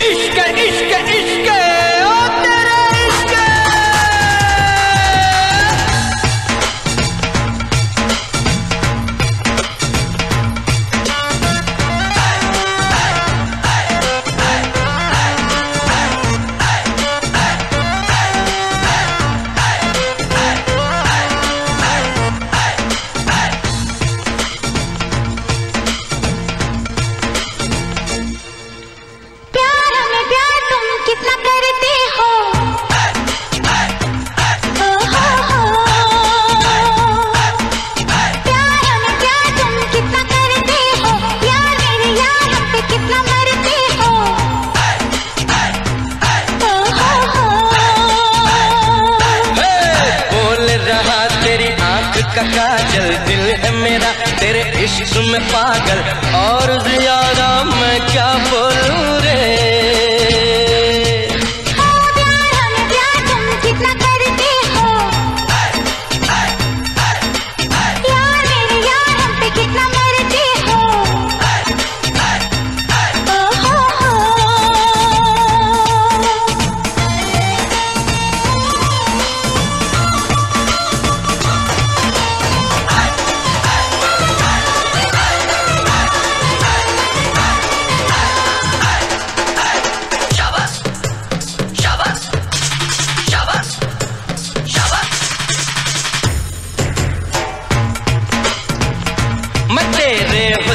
isca, isca, isca. का काजल दिल है मेरा तेरे इश्क में पागल और ज़्यादा मैं क्या बोलूँ?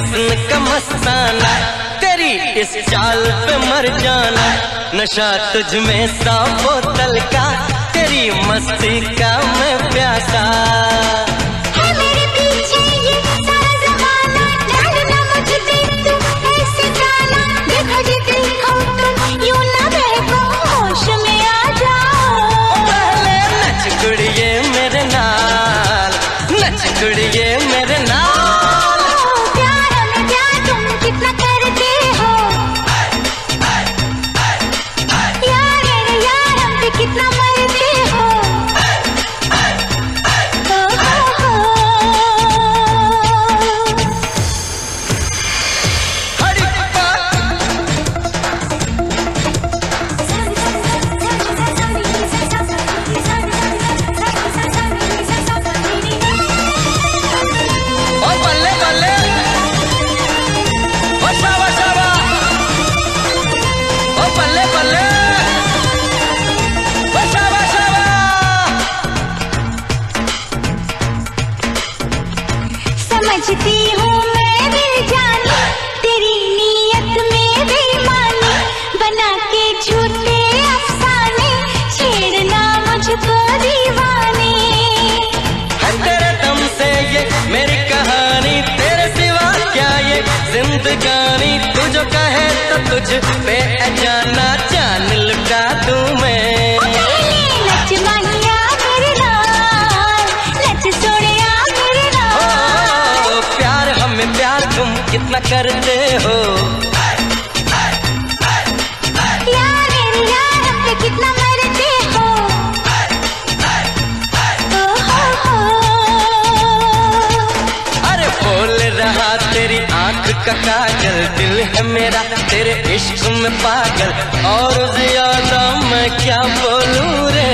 हुस्न का मस्ताना तेरी इस चाल पे मर जाना। नशा तुझ में सा बोतल का तेरी मस्ती का मैं प्यासा। मेरे नाल नच कुड़िए मेरे नाल। समझती हूँ मैं दिल जानी। तेरी नीयत में बेईमानी बना के झूठे अफसाने, छेड़ना मुझको दीवाने। तेरे दम से ये मेरी कहानी, तेरे सिवा क्या ये जिंदगानी? तू जो कहे तो तुझ पे जाना। कितना करते हो। यार यार कितना ओ अरे बोल रहा तेरी आँख का काजल दिल है मेरा तेरे इश्क में पागल। और ज़्यादा मैं क्या बोलूँ रे?